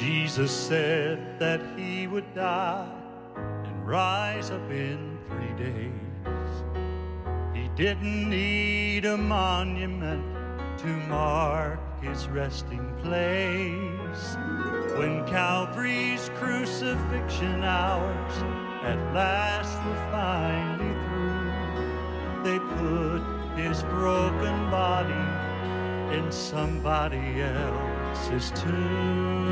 Jesus said that he would die and rise up in three days. He didn't need a monument to mark his resting place. When Calvary's crucifixion hours at last were finally through, they put his broken body in somebody else's tomb.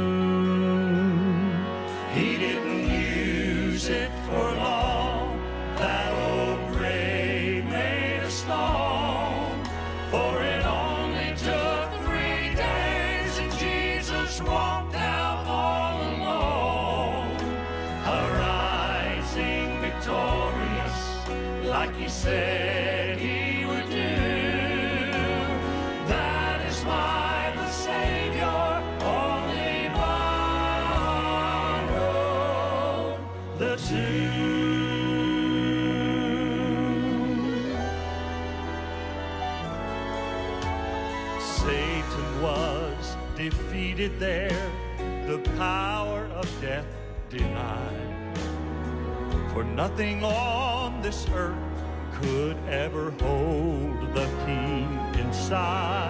He didn't use it for long, that old grave made a stone. For it only took three days, and Jesus walked out all alone, arising victorious, like he said the tomb. Satan was defeated there, the power of death denied. For nothing on this earth could ever hold the king inside.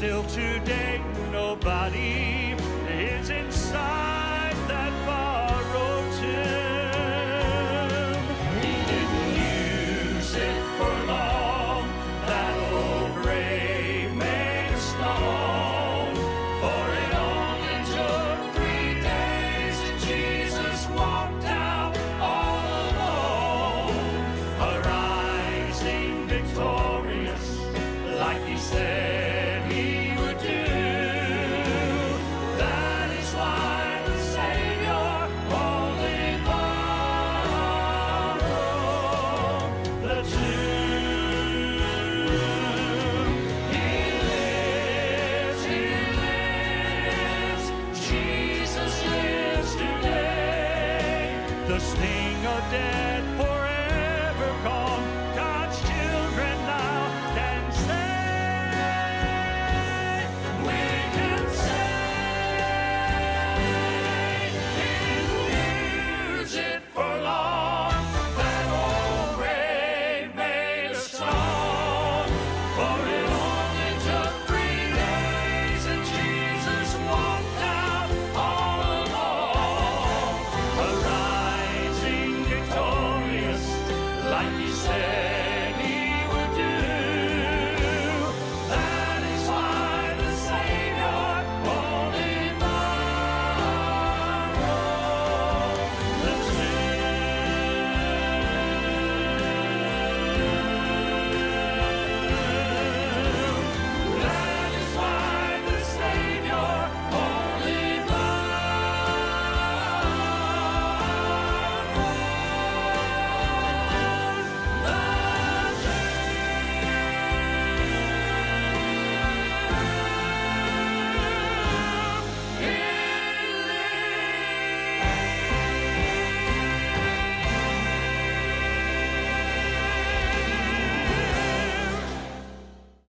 still today nobody is inside that borrowed tomb. He didn't use it for long, that old grave made of stone. For it only took three days and Jesus walked out all alone, arising victorious, like he said. the sting of death.